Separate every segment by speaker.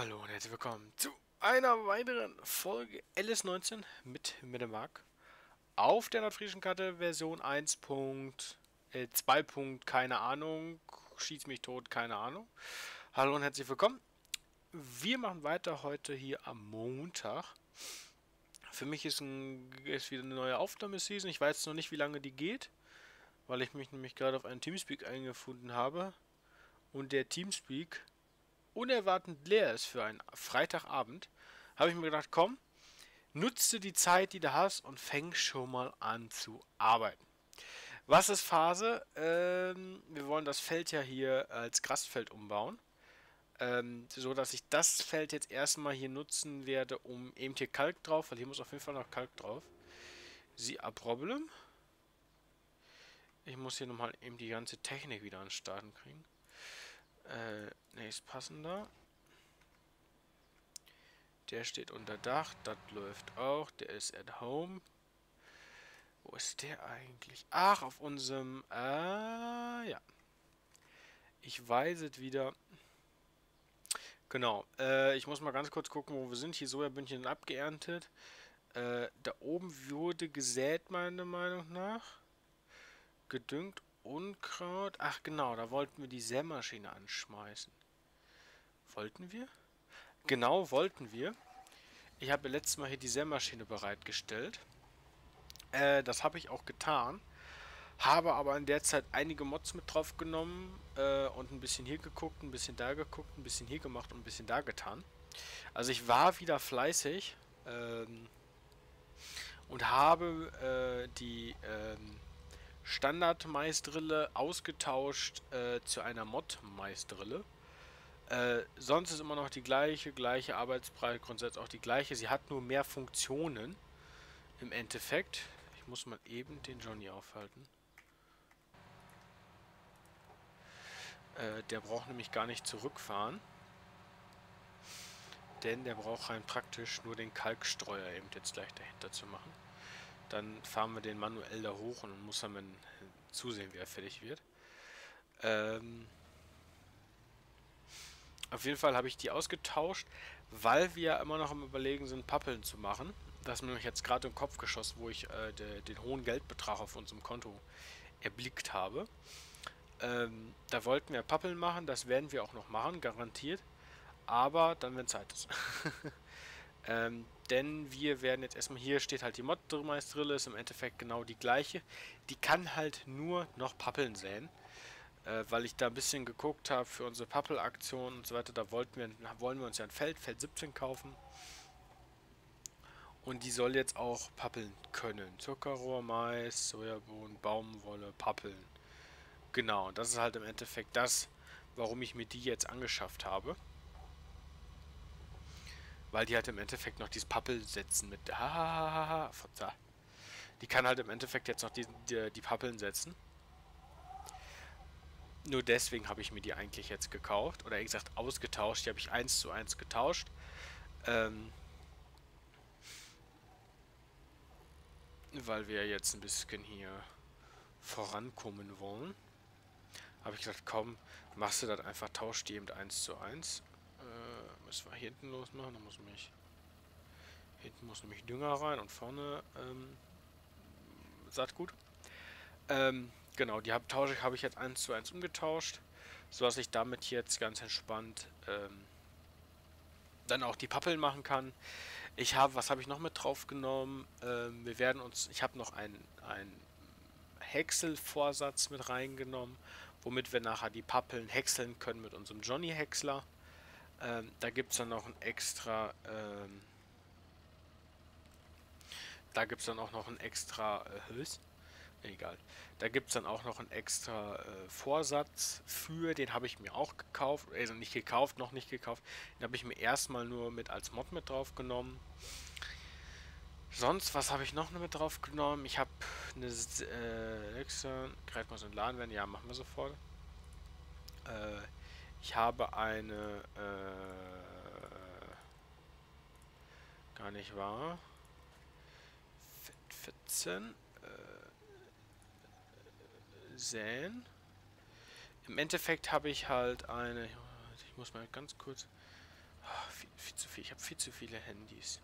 Speaker 1: Hallo und herzlich willkommen zu einer weiteren Folge LS19 mit Minimark auf der nordfriesischen Karte Version 1. Äh, 2. keine Ahnung, schieß mich tot, keine Ahnung. Hallo und herzlich willkommen. Wir machen weiter heute hier am Montag. Für mich ist, ein, ist wieder eine neue Aufnahmeseason. Ich weiß noch nicht, wie lange die geht, weil ich mich nämlich gerade auf einen Teamspeak eingefunden habe. Und der Teamspeak unerwartet leer ist für einen Freitagabend, habe ich mir gedacht, komm, nutze die Zeit, die du hast und fäng schon mal an zu arbeiten. Was ist Phase? Ähm, wir wollen das Feld ja hier als Grasfeld umbauen. Ähm, so dass ich das Feld jetzt erstmal hier nutzen werde, um eben hier Kalk drauf, weil hier muss auf jeden Fall noch Kalk drauf. Sie a problem. Ich muss hier nochmal eben die ganze Technik wieder an den Starten kriegen. Äh, nächst passender. Der steht unter Dach, das läuft auch. Der ist at home. Wo ist der eigentlich? Ach, auf unserem... Äh, ja. Ich weiß es wieder. Genau. Äh, ich muss mal ganz kurz gucken, wo wir sind. Hier Sojabündchen abgeerntet. Äh, da oben wurde gesät, meiner Meinung nach. Gedüngt Unkraut. Ach genau, da wollten wir die Sämaschine anschmeißen. Wollten wir? Genau, wollten wir. Ich habe letztes Mal hier die Sämaschine bereitgestellt. Äh, das habe ich auch getan. Habe aber in der Zeit einige Mods mit drauf genommen äh, und ein bisschen hier geguckt, ein bisschen da geguckt, ein bisschen hier gemacht und ein bisschen da getan. Also ich war wieder fleißig ähm, und habe äh, die ähm, Standard-Maisdrille ausgetauscht äh, zu einer Mod-Maisdrille. Äh, sonst ist immer noch die gleiche, gleiche Arbeitsbreite, grundsätzlich auch die gleiche. Sie hat nur mehr Funktionen im Endeffekt. Ich muss mal eben den Johnny aufhalten. Äh, der braucht nämlich gar nicht zurückfahren. Denn der braucht rein praktisch nur den Kalkstreuer eben jetzt gleich dahinter zu machen. Dann fahren wir den manuell da hoch und dann muss man zusehen, wie er fertig wird. Ähm auf jeden Fall habe ich die ausgetauscht, weil wir immer noch am Überlegen sind, Pappeln zu machen. Das ist mir jetzt gerade im Kopf geschossen, wo ich äh, de, den hohen Geldbetrag auf unserem Konto erblickt habe. Ähm, da wollten wir Pappeln machen, das werden wir auch noch machen, garantiert. Aber dann, wenn Zeit ist. ähm, denn wir werden jetzt erstmal, hier steht halt die Mod-Meistrille, ist im Endeffekt genau die gleiche. Die kann halt nur noch Pappeln säen. Äh, weil ich da ein bisschen geguckt habe für unsere Pappelaktion und so weiter, da wollten wir, wollen wir uns ja ein Feld, Feld 17 kaufen. Und die soll jetzt auch pappeln können. Zuckerrohr, Mais, Sojabohnen, Baumwolle, Pappeln. Genau, das ist halt im Endeffekt das, warum ich mir die jetzt angeschafft habe. Weil die halt im Endeffekt noch dieses Pappel setzen mit... Hahaha, ah, Die kann halt im Endeffekt jetzt noch die, die, die Pappeln setzen. Nur deswegen habe ich mir die eigentlich jetzt gekauft. Oder eher gesagt ausgetauscht. Die habe ich eins zu eins getauscht. Ähm... weil wir jetzt ein bisschen hier vorankommen wollen, habe ich gesagt, komm, machst du das einfach, tausch die eben 1 zu 1 was war hier hinten losmachen. Da muss mich. Hinten muss nämlich Dünger rein und vorne ähm, Saatgut. Ähm, genau, die habe hab ich jetzt eins zu eins umgetauscht, sodass ich damit jetzt ganz entspannt ähm, dann auch die Pappeln machen kann. Ich habe, was habe ich noch mit drauf genommen? Ähm, wir werden uns, ich habe noch einen Häckselvorsatz mit reingenommen, womit wir nachher die Pappeln häckseln können mit unserem Johnny-Häcksler. Ähm, da gibt es dann noch ein extra... Ähm, da gibt es dann auch noch ein extra äh, Hüls. Egal. Da gibt es dann auch noch einen extra äh, Vorsatz für. Den habe ich mir auch gekauft. Also nicht gekauft, noch nicht gekauft. Den habe ich mir erstmal nur mit als Mod mit drauf genommen. Sonst, was habe ich noch mit drauf genommen? Ich habe eine äh, extra. Gerade mal so ein Laden werden. Ja, machen wir sofort. Äh, ich habe eine, äh, gar nicht wahr, 14, äh, säen. Im Endeffekt habe ich halt eine, ich muss mal ganz kurz, Oh, viel, viel zu viel. Ich habe viel zu viele Handys.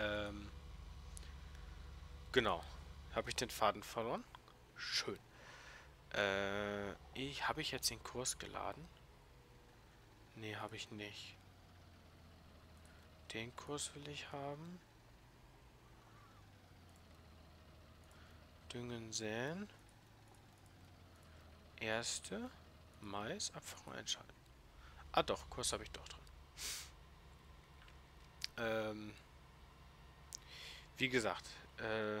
Speaker 1: Ähm, genau. Habe ich den Faden verloren? Schön. Äh, ich, habe ich jetzt den Kurs geladen? Nee, habe ich nicht. Den Kurs will ich haben. Düngen, säen. Erste. Mais, Abfang entscheiden. Ah doch, Kurs habe ich doch drin. Ähm... Wie gesagt, äh,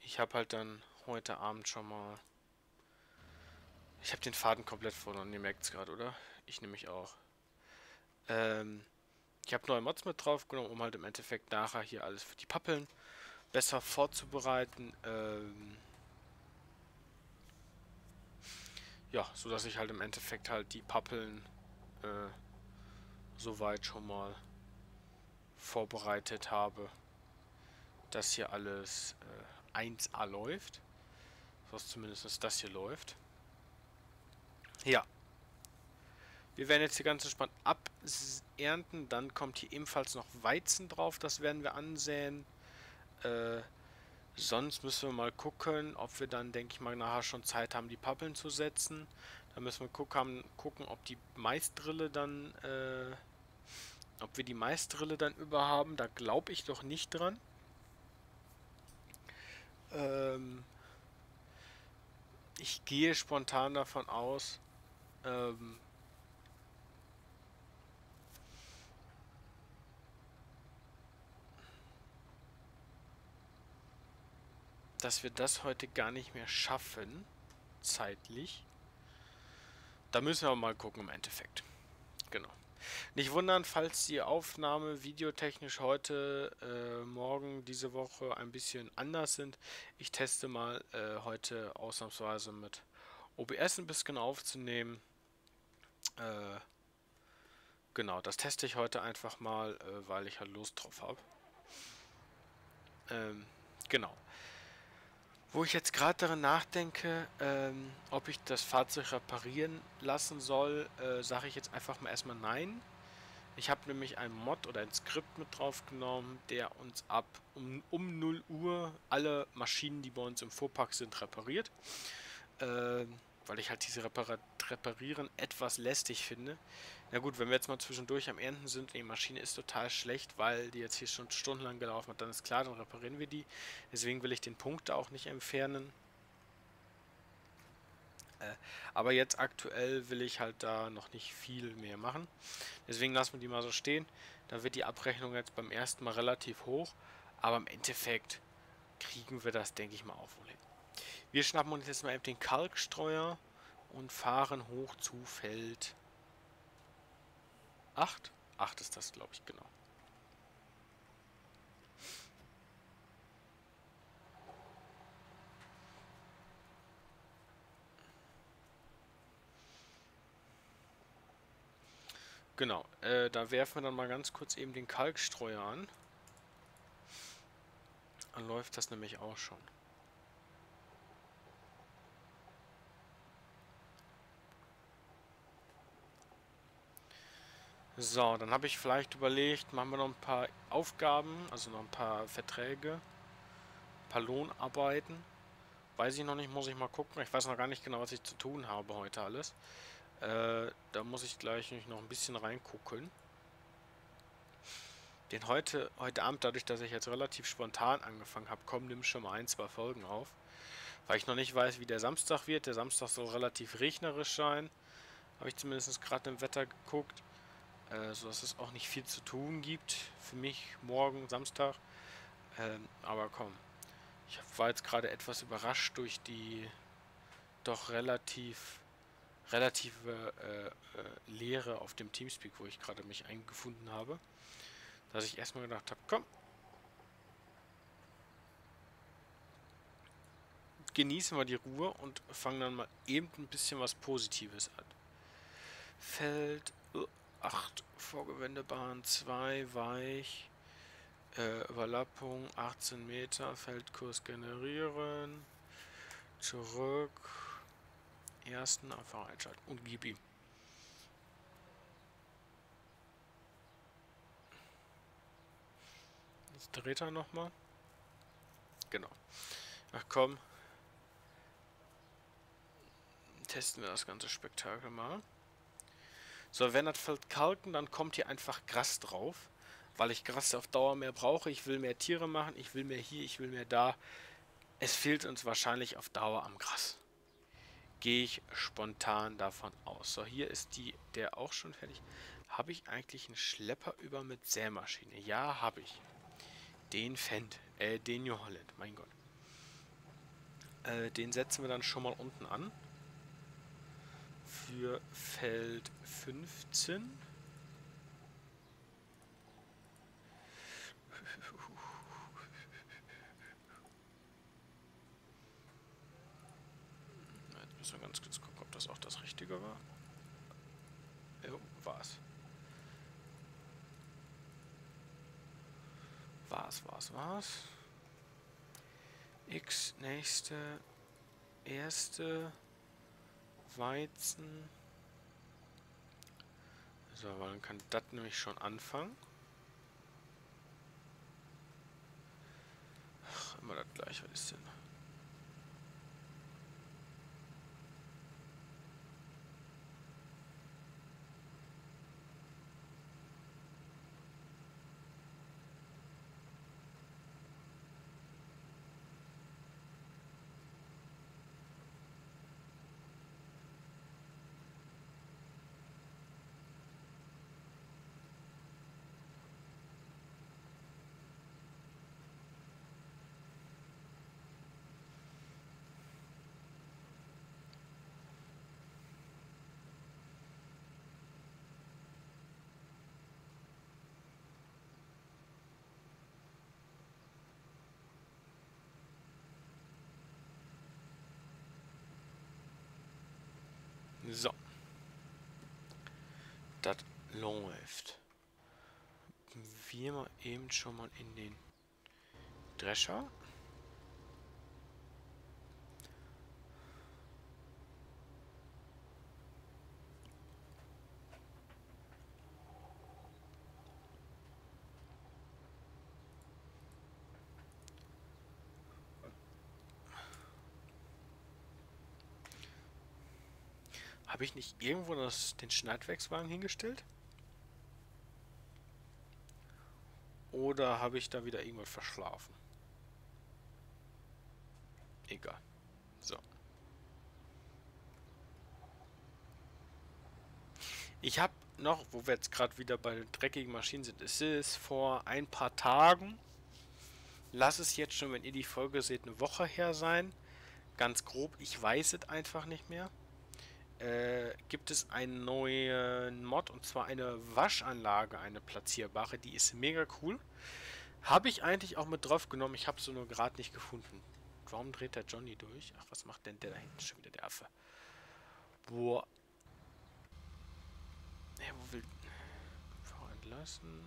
Speaker 1: ich habe halt dann heute Abend schon mal... Ich habe den Faden komplett verloren, ihr merkt es gerade, oder? Ich nehme mich auch. Ähm, ich habe neue Mods mit draufgenommen, um halt im Endeffekt nachher hier alles für die Pappeln besser vorzubereiten. Ähm, ja, so dass ich halt im Endeffekt halt die Pappeln äh, soweit schon mal vorbereitet habe, dass hier alles äh, 1A läuft. Was zumindest das hier läuft. Ja. Wir werden jetzt hier ganz entspannt abernten. Dann kommt hier ebenfalls noch Weizen drauf. Das werden wir ansäen. Äh, sonst müssen wir mal gucken, ob wir dann, denke ich mal, nachher schon Zeit haben, die Pappeln zu setzen. Da müssen wir gucken, gucken ob die Maisdrille dann äh, ob wir die Meisterrille dann über haben, da glaube ich doch nicht dran. Ähm ich gehe spontan davon aus, ähm dass wir das heute gar nicht mehr schaffen, zeitlich. Da müssen wir mal gucken im Endeffekt. Genau. Nicht wundern, falls die Aufnahme videotechnisch heute, äh, morgen, diese Woche ein bisschen anders sind. Ich teste mal äh, heute ausnahmsweise mit OBS ein bisschen aufzunehmen. Äh, genau, das teste ich heute einfach mal, äh, weil ich halt Lust drauf habe. Ähm, genau. Wo ich jetzt gerade daran nachdenke, ähm, ob ich das Fahrzeug reparieren lassen soll, äh, sage ich jetzt einfach mal erstmal nein. Ich habe nämlich ein Mod oder ein Skript mit draufgenommen, der uns ab um, um 0 Uhr alle Maschinen, die bei uns im Fuhrpark sind, repariert. Äh, weil ich halt diese Repar Reparieren etwas lästig finde. Na gut, wenn wir jetzt mal zwischendurch am Ernten sind die Maschine ist total schlecht, weil die jetzt hier schon stundenlang gelaufen hat, dann ist klar, dann reparieren wir die. Deswegen will ich den Punkt auch nicht entfernen. Äh, aber jetzt aktuell will ich halt da noch nicht viel mehr machen. Deswegen lassen wir die mal so stehen. Da wird die Abrechnung jetzt beim ersten Mal relativ hoch. Aber im Endeffekt kriegen wir das, denke ich mal, auch wohl hin. Wir schnappen uns jetzt mal eben den Kalkstreuer und fahren hoch zu Feld 8. 8 ist das, glaube ich, genau. Genau, äh, da werfen wir dann mal ganz kurz eben den Kalkstreuer an. Dann läuft das nämlich auch schon. So, dann habe ich vielleicht überlegt, machen wir noch ein paar Aufgaben, also noch ein paar Verträge, ein paar Lohnarbeiten. Weiß ich noch nicht, muss ich mal gucken. Ich weiß noch gar nicht genau, was ich zu tun habe heute alles. Äh, da muss ich gleich noch ein bisschen reingucken. Den heute, heute Abend, dadurch, dass ich jetzt relativ spontan angefangen habe, kommen nämlich schon mal ein, zwei Folgen auf. Weil ich noch nicht weiß, wie der Samstag wird. Der Samstag soll relativ regnerisch sein. Habe ich zumindest gerade im Wetter geguckt äh, sodass es auch nicht viel zu tun gibt für mich morgen Samstag. Ähm, aber komm, ich war jetzt gerade etwas überrascht durch die doch relativ relative äh, äh, Leere auf dem Teamspeak, wo ich gerade mich eingefunden habe, dass ich erstmal gedacht habe, komm, genießen wir die Ruhe und fangen dann mal eben ein bisschen was Positives an. Feld 8, Vorgewendebahn 2, weich, äh, Überlappung 18 Meter, Feldkurs generieren, zurück, ersten einfach einschalten und gib ihm. Jetzt dreht er nochmal. Genau. Ach komm. Testen wir das ganze Spektakel mal. So, wenn das Feld kalken, dann kommt hier einfach Gras drauf. Weil ich Gras auf Dauer mehr brauche. Ich will mehr Tiere machen. Ich will mehr hier, ich will mehr da. Es fehlt uns wahrscheinlich auf Dauer am Gras gehe ich spontan davon aus. So, hier ist die, der auch schon fertig. Habe ich eigentlich einen Schlepper über mit Sämaschine? Ja, habe ich. Den Fendt, äh, den New Holland, mein Gott. Äh, den setzen wir dann schon mal unten an. Für Feld 15. Müssen wir ganz kurz gucken, ob das auch das Richtige war. Jo, war's. War's, war's, war's. X, nächste, erste, Weizen. So, weil dann kann das nämlich schon anfangen. Ach, immer das gleiche, was ist denn? So. Das läuft. Wir mal eben schon mal in den Drescher. Habe ich nicht irgendwo das, den Schneidwerkswagen hingestellt? Oder habe ich da wieder irgendwas verschlafen? Egal. So. Ich habe noch, wo wir jetzt gerade wieder bei den dreckigen Maschinen sind, es ist vor ein paar Tagen, lass es jetzt schon, wenn ihr die Folge seht, eine Woche her sein. Ganz grob, ich weiß es einfach nicht mehr äh, gibt es einen neuen Mod und zwar eine Waschanlage, eine platzierbare. Die ist mega cool. Habe ich eigentlich auch mit drauf genommen. Ich habe sie nur gerade nicht gefunden. Warum dreht der Johnny durch? Ach, was macht denn der da hinten schon wieder, der Affe? Boah. Ja, wo will... Entlassen.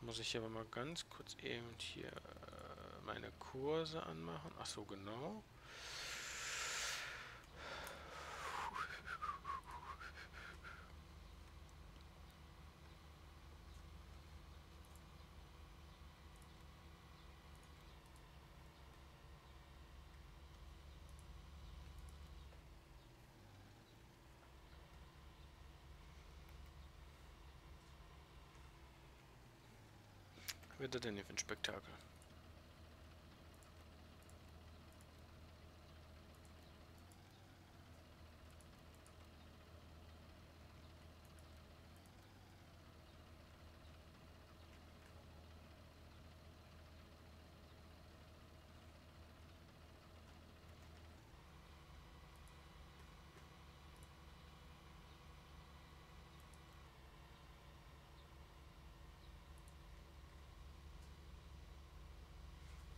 Speaker 1: Muss ich aber mal ganz kurz eben hier äh, meine Kurse anmachen. Ach so, genau. Wird das denn hier für ein Spektakel?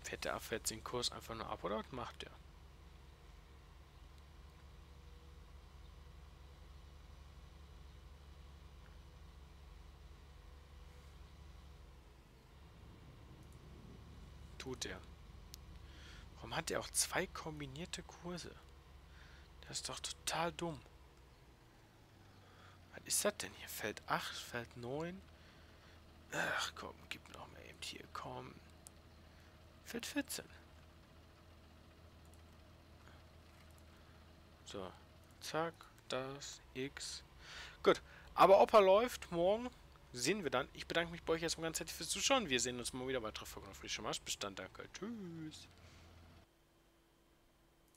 Speaker 1: Fährt der Affe jetzt den Kurs einfach nur ab oder was macht der? Tut er. Warum hat er auch zwei kombinierte Kurse? Das ist doch total dumm. Was ist das denn hier? Feld 8, Feld 9? Ach komm, gib noch mal eben hier, komm. Feld 14. So, zack, das, X. Gut, aber ob er läuft morgen, sehen wir dann. Ich bedanke mich bei euch erstmal ganz herzlich fürs Zuschauen. Wir sehen uns mal wieder bei Treffer. Bis dann, danke. Tschüss.